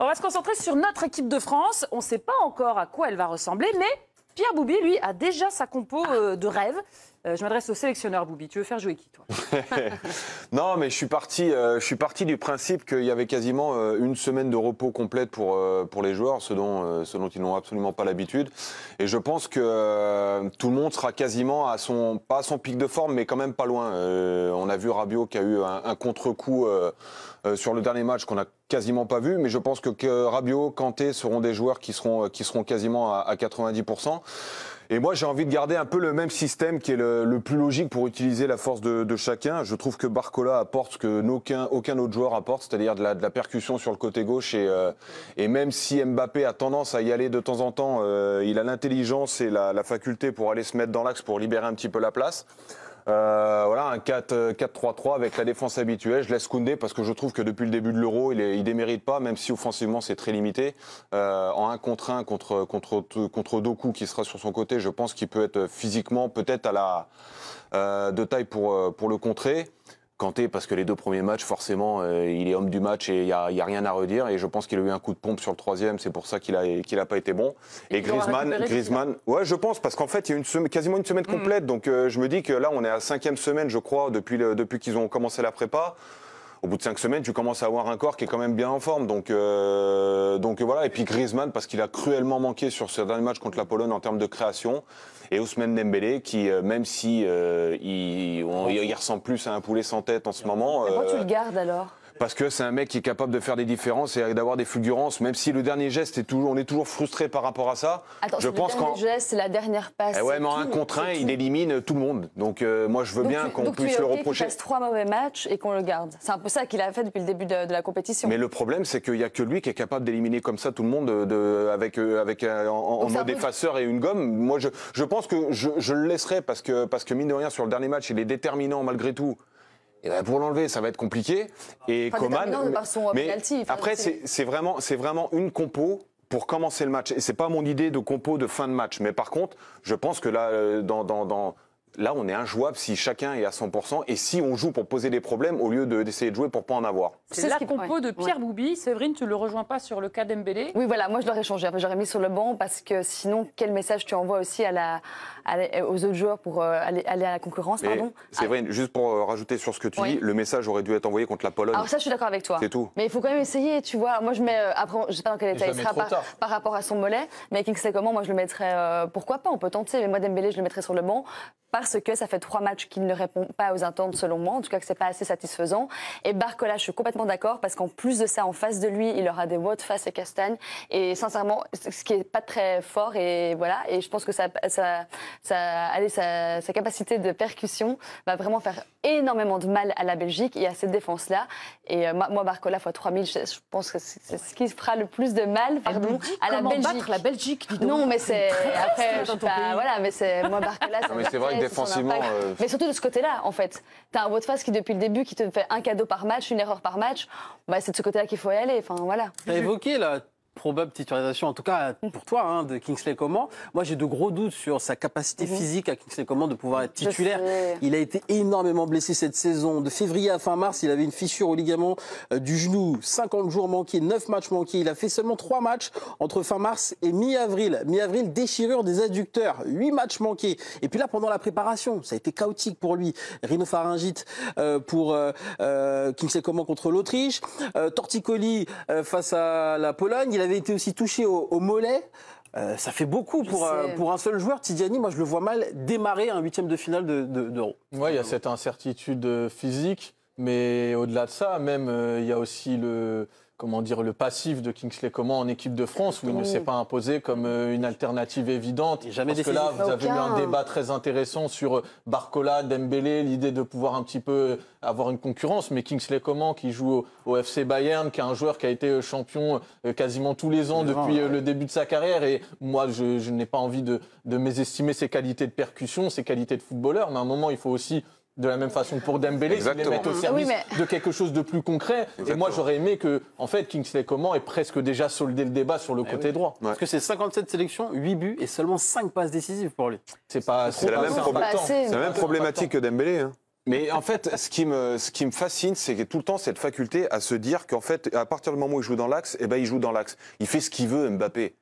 On va se concentrer sur notre équipe de France. On ne sait pas encore à quoi elle va ressembler, mais Pierre Boubi, lui, a déjà sa compo euh, de rêve. Euh, je m'adresse au sélectionneur Boubi. Tu veux faire jouer qui, toi Non, mais je suis parti, euh, je suis parti du principe qu'il y avait quasiment euh, une semaine de repos complète pour, pour les joueurs, ce dont, dont ils n'ont absolument pas l'habitude. Et je pense que tout le monde sera quasiment à son, pas à son pic de forme, mais quand même pas loin. On a vu Rabiot qui a eu un, contre-coup sur le dernier match qu'on a quasiment pas vu, mais je pense que, que Rabiot, Kanté seront des joueurs qui seront, qui seront quasiment à 90%. Et moi, j'ai envie de garder un peu le même système qui est le, plus logique pour utiliser la force de, chacun. Je trouve que Barcola apporte ce que aucun, autre joueur apporte, c'est-à-dire de la, percussion sur le côté gauche. Et, euh, et même si Mbappé a tendance à y aller de temps en temps, euh, il a l'intelligence et la faculté pour aller se mettre dans l'axe pour libérer un petit peu la place. Euh, voilà, un 4-3-3 avec la défense habituelle. Je laisse Koundé parce que je trouve que depuis le début de l'Euro, il, est, démérite pas, même si offensivement c'est très limité. Euh, en 1 contre 1 contre, contre, contre Doku qui sera sur son côté, je pense qu'il peut être physiquement peut-être à la euh, de taille pour, euh, pour le contrer. Kanté, parce que les deux premiers matchs, forcément, euh, il est homme du match et il n'y a, il y a rien à redire. Et je pense qu'il a eu un coup de pompe sur le troisième, c'est pour ça qu'il a, qu'il a pas été bon. Et Griezmann, Griezmann, ouais, je pense, parce qu'en fait, il y a une semaine, quasiment une semaine complète. Donc euh, je me dis que là, on est à la cinquième semaine, je crois, depuis, le- depuis qu'ils ont commencé la prépa. Au bout de cinq semaines, tu commences à avoir un corps qui est quand même bien en forme. Donc, euh, donc voilà. Et puis Griezmann, parce qu'il a cruellement manqué sur ce dernier match contre la Pologne en termes de création. Et Ousmane Dembélé, qui, euh, même si euh, il, on- il ressemble plus à un poulet sans tête en ce moment, Pourquoi tu le gardes alors? Parce que c'est un mec qui est capable de faire des différences et d'avoir des fulgurances, même si le dernier geste est toujours, on est toujours frustré par rapport à ça. Attends, je pense le dernier geste, c'est la dernière passe. eh ouais, mais en un contre un, il élimine tout le monde. Donc euh, moi, je veux Donc bien qu'on tu puisse le reprocher. fasse trois mauvais matchs et qu'on le garde. C'est un peu ça qu'il a fait depuis le début de, de la compétition. Mais le problème, c'est qu'il n'y a que lui qui est capable d'éliminer comme ça tout le monde de, de- avec, euh, avec euh, en, en mode effaceur et une gomme. Moi, je, je pense que je, je le laisserai parce que, parce que mine de rien, sur le dernier match, il est déterminant malgré tout. Et ben, pour l'enlever, ça va être compliqué. Et Enfin, Coman, mais penalty, enfin, après, c'est- vraiment, vraiment une compo pour commencer le match. Et c'est pas mon idée de compo de fin de match. Mais par contre, je pense que là, euh, dans, dans, dans Là, on est injouable si chacun est à 100% et si on joue pour poser des problèmes au lieu de- d'essayer de jouer pour pas en avoir. C'est la ce qui- compo ouais. de Pierre Boubi. Séverine, tu le rejoins pas sur le cas d'Embélé? Oui, voilà, moi je l'aurais changé. Après, j'aurais mis sur le banc parce que sinon, quel message tu envoies aussi à la, à la- aux autres joueurs pour euh, aller, aller à la concurrence pardon? vrai, juste pour euh, rajouter sur ce que tu Oui. dis, le message aurait dû être envoyé contre la Pologne. Alors ça, je suis d'accord avec toi. C'est tout. Mais il faut quand même essayer, tu vois. Moi, je mets, euh, après, je sais pas dans quel état il sera par, rapport à son mollet, mais Kingsley comment, moi, je le mettrais, euh, pourquoi pas, on peut tenter. Mais moi, Dembélé, je le mettrais sur le banc parce que ça fait trois matchs qu'il ne répond pas aux attentes, selon moi. En tout cas, que c'est pas assez satisfaisant. Et Barcola, je suis complètement d'accord parce qu'en plus de ça, en face de lui, il aura des voix de face et castagne. Et sincèrement, ce qui est pas très fort. Et voilà. Et je pense que ça, ça, ça, allez, sa, sa capacité de percussion va vraiment faire énormément de mal à la Belgique et à cette défense-là. Et euh, moi, Barcola fois 3000, je, je pense que c'est ce qui fera le plus de mal, pardon, à la Belgique. battre la Belgique dis donc. Non, mais c'est après, je pas- voilà, mais c'est moi Barcola. Non, mais c'est vrai que son défensivement, euh, mais surtout de ce côté-là, en fait, t'as un vote face qui depuis le début qui te fait un cadeau par match, une erreur par match. Bah, c'est de ce côté-là qu'il faut y aller. Enfin voilà. Tu as évoqué la probable titularisation, en tout cas pour toi, hein, de Kingsley Coman. Moi, j'ai de gros doutes sur sa capacité physique à Kingsley Coman de pouvoir être titulaire. Il a été énormément blessé cette saison. De février à fin mars, il avait une fissure au ligament euh, du genou. 50 jours manqués, 9 matchs manqués. Il a fait seulement 3 matchs entre fin mars et mi-avril. Mi-avril, déchirure des adducteurs. 8 matchs manqués. Et puis là, pendant la préparation, ça a été chaotique pour lui. Rhinopharyngite euh, pour euh, euh, Kingsley Coman contre l'Autriche. Torticolis face à la Pologne. Il avait été aussi touché au, au mollet. Euh, ça fait beaucoup pour, euh, pour un seul joueur. Tidiane, moi je le vois mal démarrer un huitième de finale de- de- d'Euro. Oui, il y a cette incertitude physique, mais au-delà de ça, même euh, il y a aussi le comment dire le passif de Kingsley Coman en équipe de France où il ne s'est pas imposé comme euh, une alternative évidente. Et jamais Parce que là, vous avez eu un débat très intéressant sur euh, Barcola, Dembélé, l'idée de pouvoir un petit peu euh, avoir une concurrence, mais Kingsley Coman qui joue au, au FC Bayern, qui est un joueur qui a été champion quasiment tous les ans depuis le début de sa carrière. Et moi, je, je n'ai pas envie de, de mésestimer ses qualités de percussion, ses qualités de footballeur, mais à un moment, il faut aussi de la même façon que pour Dembélé, qu'ils les mettent au service oui, mais- de quelque chose de plus concret. Et moi, j'aurais aimé que, en fait, Kingsley Coman ait presque déjà soldé le débat sur le côté oui. droit. Ouais. Parce que c'est 57 sélections, 8 buts et seulement 5 passes décisives pour lui. C'est pas, C'est la même la même problématique que Dembélé. hein. Mais en fait, ce qui me, ce qui me fascine, c'est que tout le temps cette faculté à se dire qu'en fait, à partir du moment où il joue dans l'axe, eh ben, il joue dans l'axe. Il fait ce qu'il veut, Mbappé.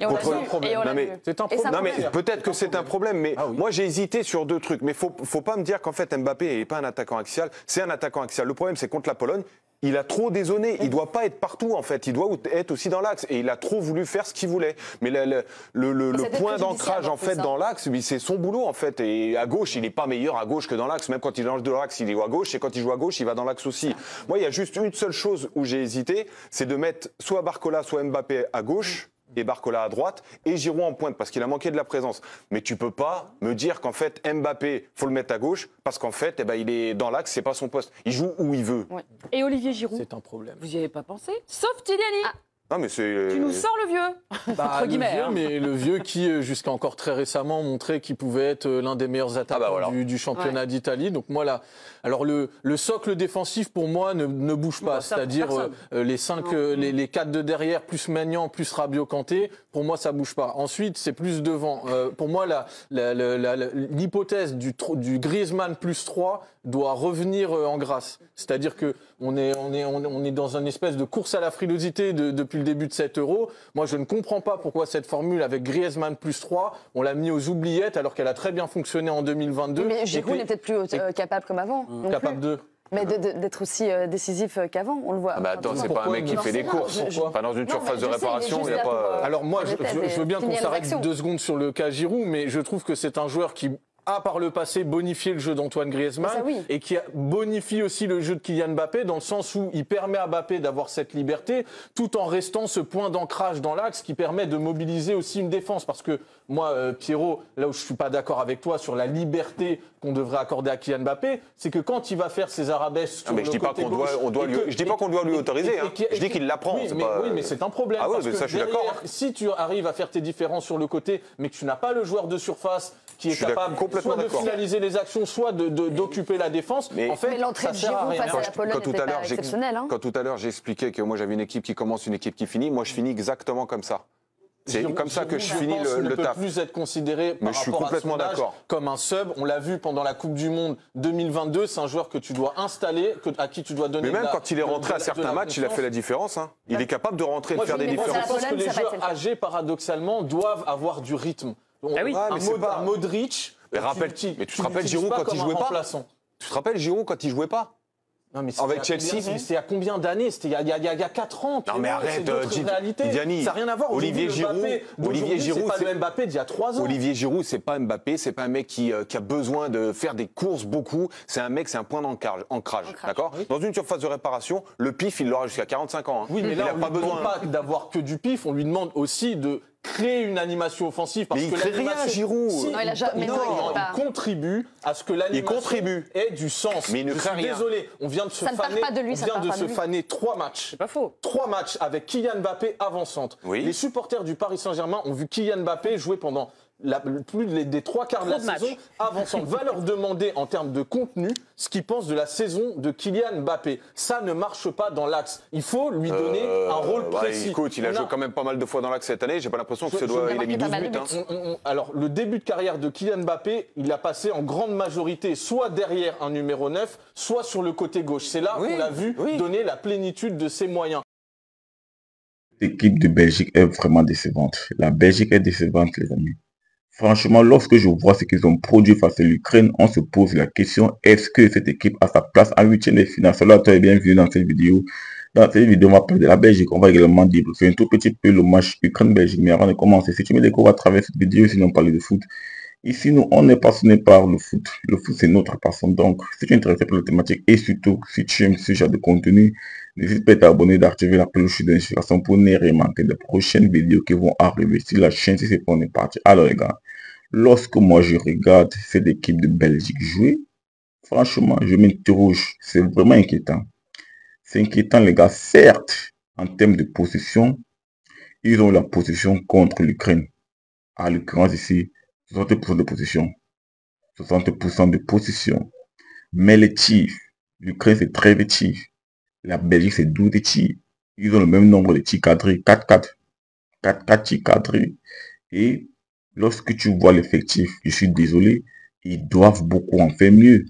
Et on l'a Contre- vu, problème. et on l'a Non, mais vu. c'est un problème. Non mais prouve. peut-être que c'est un problème, mais Ah oui. moi j'ai hésité sur deux trucs. Mais faut faut pas me dire qu'en fait Mbappé n'est pas un attaquant axial, c'est un attaquant axial. Le problème c'est contre la Pologne, il a trop dézonné. Il doit pas être partout en fait. Il doit être aussi dans l'axe et il a trop voulu faire ce qu'il voulait. Mais le, point d'ancrage en fait hein. dans l'axe, c'est son boulot en fait. Et à gauche, il n'est pas meilleur à gauche que dans l'axe. Même quand il change de l'axe, il est à gauche et quand il joue à gauche, il va dans l'axe aussi. Moi, il y a juste une seule chose où j'ai hésité, c'est de mettre soit Barcola, soit Mbappé à gauche et Barcola à droite et Giroud en pointe parce qu'il a manqué de la présence. Mais tu peux pas me dire qu'en fait Mbappé faut le mettre à gauche parce qu'en fait eh ben, il est dans l'axe, c'est pas son poste. Il joue où il veut. Et Olivier Giroud C'est un problème. Vous y avez pas pensé? Sauf Tiliani Non mais c'est Tu nous sors le vieux Bah, Entre le guillemets, vieux, hein. mais le vieux qui, euh, jusqu'à encore très récemment, montrait qu'il pouvait être euh, l'un des meilleurs attaquants bah voilà. du, du championnat d'Italie. Donc moi là, alors le, le socle défensif pour moi ne, ne bouge pas, Bah, c'est-à-dire euh, les cinq, euh, les, les quatre de derrière plus Magnan plus Rabiot Kanté. Pour moi, ça bouge pas. Ensuite, c'est plus devant. Euh, pour moi, la- la- la- la- la- l'hypothèse du, du Griezmann plus 3 doit revenir euh, en grâce. C'est-à-dire que on est, on est, on est, dans une espèce de course à la frilosité de- depuis le début de 7 euros. Moi, je ne comprends pas pourquoi cette formule avec Griezmann plus 3, on l'a mis aux oubliettes alors qu'elle a très bien fonctionné en 2022. Mais Giroud n'est peut-être plus euh, capable comme avant. non plus. capable de. Mais d'être aussi euh, décisif qu'avant, on le voit. Ah bah attends, c'est pas un mec qui fait des courses. je- je- Enfin, dans une Non, surface de réparation, il n'y a pas. Alors moi, je, Peut-être, je- je veux bien qu'on s'arrête deux secondes sur le cas Giroud, mais je trouve que c'est un joueur qui a par le passé bonifié le jeu d'Antoine Griezmann Ça, oui. et qui a bonifie aussi le jeu de Kylian Mbappé dans le sens où il permet à Mbappé d'avoir cette liberté tout en restant ce point d'ancrage dans l'axe qui permet de mobiliser aussi une défense parce que moi euh, Pierrot là où je suis pas d'accord avec toi sur la liberté qu'on devrait accorder à Kylian Mbappé c'est que quand il va faire ses arabesques Ah, mais sur je le dis pas qu'on doit- on doit et lui- que- je dis pas qu'on doit lui et- autoriser, et- hein. et- et- Je dis qu'il l'apprend, oui, mais, pas- oui, mais c'est un problème Ah parce mais que ça, je suis derrière, d'accord, si tu arrives à faire tes différences sur le côté, mais que tu n'as pas le joueur de surface qui est Je capable complètement soit de finaliser les actions, soit de- de- d'occuper la défense, Mais- en fait, l'entrée de Giroud face à la Pologne Quand tout à pas l'heure, j'ai- exceptionnelle. Hein. quand tout à l'heure j'expliquais que moi j'avais une équipe qui commence, une équipe qui finit, moi je finis exactement comme ça. C'est comme ça que je finis pense, le, ne le peut taf. plus être considéré par Mais je suis complètement d'accord. comme un sub. On l'a vu pendant la Coupe du Monde 2022. C'est un joueur que tu dois installer, que, à qui tu dois donner. Mais même la- quand il est rentré de à certains de matchs, il a fait la différence. hein. Il est capable de rentrer et de faire je, des je différences. différences. pense que les joueurs le âgés, paradoxalement, doivent avoir du rythme. On- Ah oui. Ah, un, Mod- un Modric. Mais rappelle- tu- mais tu te rappelles Giroud quand il jouait pas remplaçant. Tu te rappelles Giroud quand il jouait pas Non, mais Avec à Chelsea, c'est- C'était il y a combien d'années C'était il y a, il y a- il y a- il y a 4 ans. Non, mais vois, arrête. Didiani, Ça n'a rien à voir. Olivier Giroud- Mbappé Olivier Giroud, c'est pas c'est- le Mbappé d'il y a 3 ans. Olivier Giroud, c'est pas Mbappé, c'est pas un mec qui, euh, qui a besoin de faire des courses beaucoup. C'est un mec, c'est un point d'ancrage, ancrage, Ancrage. d'accord Dans une surface de réparation, le pif, il l'aura jusqu'à 45 ans. hein. Oui, mais il là, a on pas lui demande besoin. pas d'avoir que du pif, on lui demande aussi de créer une animation offensive. Parce Mais il que crée rien, Giroud. Si, Non, il a jamais- non, il contribue à ce que l'animation contribue. ait du sens. Mais il ne crée rien. désolé, on vient de se Ça faner, pas de lui, on ça vient part de pas se de lui. faner trois matchs. C'est pas faux. Trois matchs avec Kylian Mbappé avant-centre. Oui. Les supporters du Paris Saint-Germain ont vu Kylian Mbappé jouer pendant la- plus des, des trois quarts de la de matchs. saison avant-centre. Va leur demander en termes de contenu ce qu'ils pensent de la saison de Kylian Mbappé. Ça ne marche pas dans l'axe. Il faut lui donner Euh, un rôle ouais, précis. écoute, il a joué quand même pas mal de fois dans l'axe cette année. J'ai pas l'impression que ce doit, il a mis marqué 12 pas mal buts. hein. on- on- on- alors, le début de carrière de Kylian Mbappé, il a passé en grande majorité soit derrière un numéro 9, soit sur le côté gauche. C'est là Oui, qu'on l'a vu oui. donner la plénitude de ses moyens. L'équipe de Belgique est vraiment décevante. La Belgique est décevante, les amis. Franchement, lorsque je vois ce qu'ils ont produit face à l'Ukraine, on se pose la question, est-ce que cette équipe a sa place en huitième de finale? Cela, tu as bien vu dans cette vidéo. Dans cette vidéo, on va parler de la Belgique. On va également débriefer un tout petit peu le match Ukraine-Belgique. Mais avant de commencer, si tu me découvres à travers cette vidéo, sinon parler de foot, Ici, nous, on est passionné par le foot. Le foot, c'est notre passion. Donc, si tu es intéressé par la thématique et surtout, si tu aimes ce genre de contenu, n'hésite pas à t'abonner, d'activer la cloche de notification pour ne rien manquer des prochaines vidéos qui vont arriver sur la chaîne si c'est pas on est parti. Alors, les gars, lorsque moi je regarde cette équipe de Belgique jouer, franchement, je m'interroge. C'est vraiment inquiétant. C'est inquiétant, les gars. Certes, en termes de position, ils ont la position contre l'Ukraine. À l'occurrence ici, 60% de position. 60% de position. Mais les tirs, l'Ukraine c'est très de tirs. La Belgique c'est 12 de tirs. Ils ont le même nombre de tirs cadrés, 4-4. 4-4 tirs cadrés. Et lorsque tu vois l'effectif, je suis désolé, ils doivent beaucoup en faire mieux.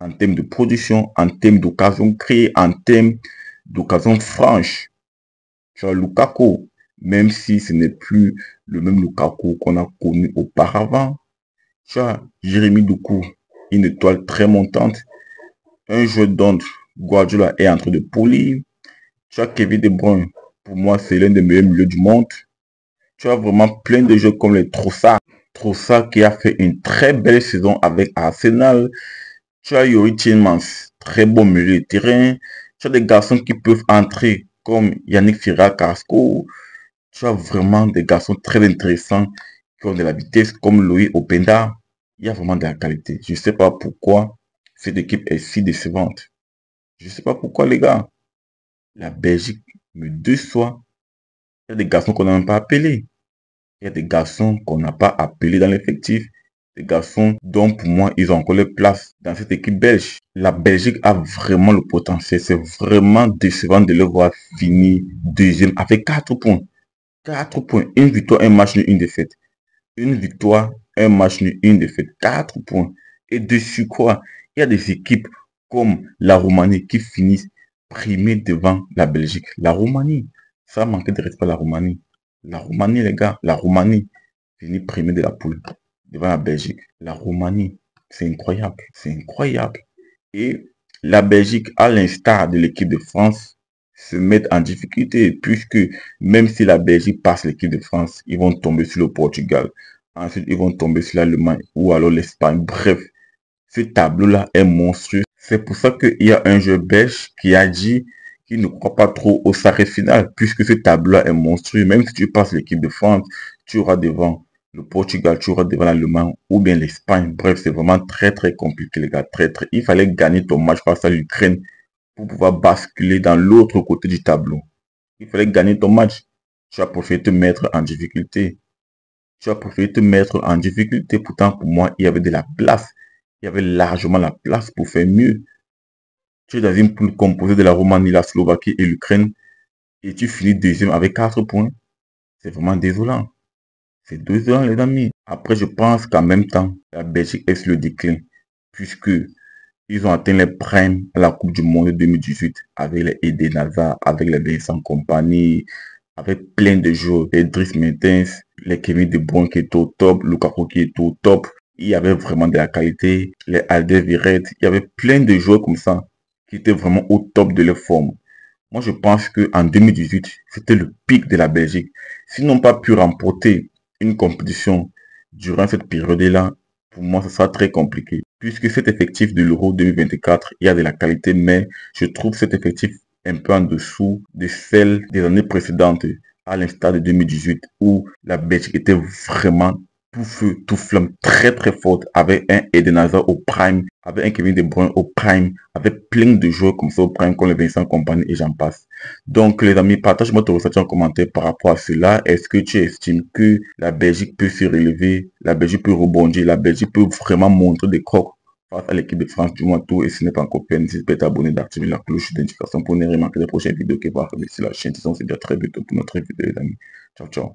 en termes de production, en termes d'occasion créée, en termes d'occasion franche. Tu as Lukaku, même si ce n'est plus le même Lukaku qu'on a connu auparavant. Tu as Jérémy Doukou, une étoile très montante. Un jeu dont Guardiola est en train de polir. Tu as Kevin De Bruyne, pour moi c'est l'un des meilleurs milieux du monde. Tu as vraiment plein de jeux comme les Trossard. Trossard qui a fait une très belle saison avec Arsenal. Tu as Yuri Tielemans, très bon milieu de terrain. Tu as des garçons qui peuvent entrer comme Yannick Fira Casco. Tu as vraiment des garçons très intéressants qui ont de la vitesse comme Louis Openda. Il y a vraiment de la qualité. Je ne sais pas pourquoi cette équipe est si décevante. Je ne sais pas pourquoi les gars. La Belgique me déçoit. Il y a des garçons qu'on n'a même pas appelés. Il y a des garçons qu'on n'a pas appelés dans l'effectif. Des garçons dont pour moi ils ont encore leur place dans cette équipe belge. La Belgique a vraiment le potentiel. C'est vraiment décevant de le voir finir deuxième avec 4 points. 4 points. Une victoire, un match nul, une défaite. Une victoire, un match nul, une défaite. 4 points. Et dessus quoi? Il y a des équipes comme la Roumanie qui finissent primées devant la Belgique. La Roumanie, ça a manqué de respect à la Roumanie. La Roumanie, les gars, la Roumanie finit primée de la poule devant la Belgique. La Roumanie, c'est incroyable. C'est incroyable. Et la Belgique, à l'instar de l'équipe de France, se met en difficulté puisque même si la Belgique passe l'équipe de France, ils vont tomber sur le Portugal. Ensuite, ils vont tomber sur l'Allemagne ou alors l'Espagne. Bref, ce tableau-là est monstrueux. C'est pour ça qu'il y a un jeu belge qui a dit qu'il ne croit pas trop au sarré final, puisque ce tableau-là est monstrueux. Même si tu passes l'équipe de France, tu auras devant le Portugal, tu auras devant l'Allemagne ou bien l'Espagne. Bref, c'est vraiment très très compliqué les gars. Très, très. Il fallait gagner ton match face à l'Ukraine pouvoir basculer dans l'autre côté du tableau. Il fallait gagner ton match. Tu as préféré te mettre en difficulté. Tu as préféré te mettre en difficulté. Pourtant, pour moi, il y avait de la place. Il y avait largement la place pour faire mieux. Tu es dans une poule composée de la Roumanie, la Slovaquie et l'Ukraine. Et tu finis deuxième avec 4 points. C'est vraiment désolant. C'est désolant, les amis. Après, je pense qu'en même temps, la Belgique est sur le déclin. Puisque ils ont atteint les primes à la Coupe du Monde 2018 avec les Eden Hazard, avec les Vincent Compagnie, avec plein de joueurs. Les Driss Mertens, les Kevin De Bruyne qui est au top, Lukaku qui est au top. Il y avait vraiment de la qualité. Les Alder Viret, il y avait plein de joueurs comme ça qui étaient vraiment au top de leur forme. Moi, je pense qu'en 2018, c'était le pic de la Belgique. S'ils n'ont pas pu remporter une compétition durant cette période-là, pour moi, ce sera très compliqué. Puisque cet effectif de l'Euro 2024, il y a de la qualité, mais je trouve cet effectif un peu en dessous de celle des années précédentes, à l'instar de 2018, où la Belgique était vraiment tout feu, tout flamme, très très forte, avec un Eden Hazard au prime, avec un Kevin De Bruyne au prime, avec plein de joueurs comme ça au prime, comme le Vincent Compagnie et j'en passe. Donc les amis, partage-moi ton ressenti en commentaire par rapport à cela. Est-ce que tu estimes que la Belgique peut se relever, la Belgique peut rebondir, la Belgique peut vraiment montrer des crocs face à l'équipe de France du mois tout et si ce n'est pas encore fait, n'hésite pas à t'abonner, d'activer la cloche d'indication pour ne rien manquer des prochaines vidéos qui vont arriver sur la chaîne. Sinon, c'est déjà très bientôt pour notre vidéo les amis. Ciao, ciao.